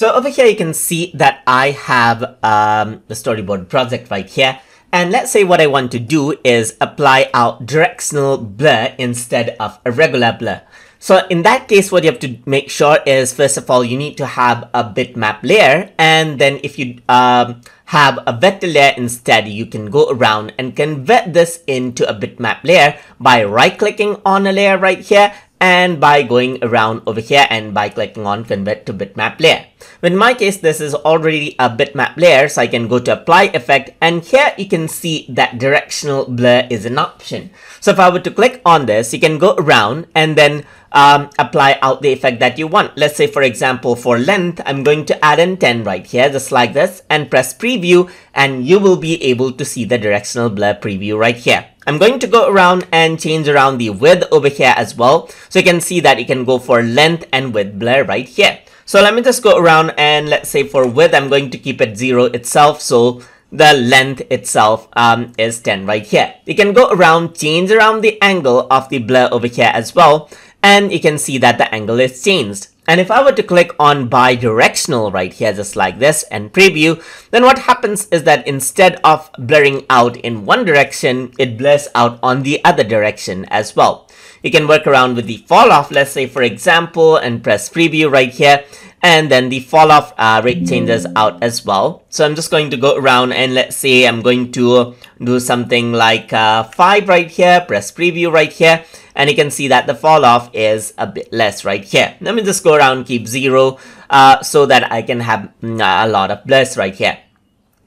So over here, you can see that I have um, the storyboard project right here. And let's say what I want to do is apply out directional blur instead of a regular blur. So in that case, what you have to make sure is, first of all, you need to have a bitmap layer. And then if you um, have a vector layer instead, you can go around and convert this into a bitmap layer by right clicking on a layer right here and by going around over here and by clicking on convert to bitmap layer. In my case, this is already a bitmap layer, so I can go to apply effect and here you can see that directional blur is an option. So if I were to click on this, you can go around and then um, apply out the effect that you want. Let's say, for example, for length, I'm going to add in 10 right here, just like this, and press preview, and you will be able to see the directional blur preview right here. I'm going to go around and change around the width over here as well. So you can see that you can go for length and width blur right here. So let me just go around and let's say for width, I'm going to keep it zero itself. So the length itself um, is 10 right here. You can go around, change around the angle of the blur over here as well. And you can see that the angle is changed. And if I were to click on bidirectional right here, just like this and preview, then what happens is that instead of blurring out in one direction, it blurs out on the other direction as well. You can work around with the fall off, let's say for example, and press preview right here. And then the fall off uh, rate changes out as well. So I'm just going to go around and let's say I'm going to do something like uh, 5 right here, press preview right here and you can see that the fall off is a bit less right here. Let me just go around keep zero uh, so that I can have mm, a lot of blurs right here.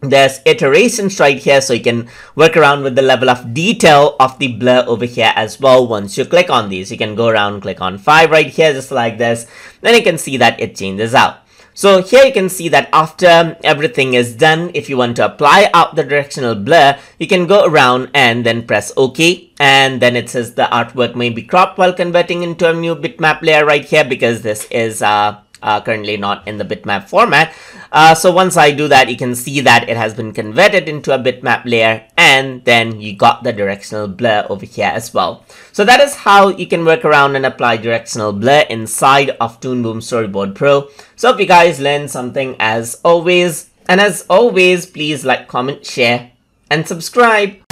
There's iterations right here so you can work around with the level of detail of the blur over here as well. Once you click on these, you can go around, click on 5 right here just like this. Then you can see that it changes out. So here you can see that after everything is done, if you want to apply out the directional blur, you can go around and then press OK. And then it says the artwork may be cropped while converting into a new bitmap layer right here because this is uh, uh, currently not in the bitmap format. Uh, so once I do that, you can see that it has been converted into a bitmap layer and then you got the directional blur over here as well. So that is how you can work around and apply directional blur inside of Toon Boom Storyboard Pro. So if you guys learned something as always, and as always, please like, comment, share, and subscribe.